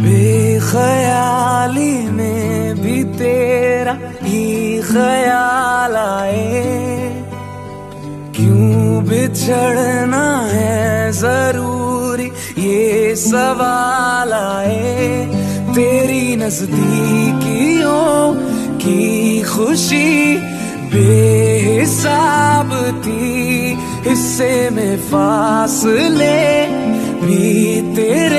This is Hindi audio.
बेख्याली में भी तेरा ही ख्याल आए। क्यों बिछड़ना है ज़रूरी ये सवाल आए? तेरी नजदीकियों की खुशी बेहिसाब थी हिस्से में फासले भी तेरे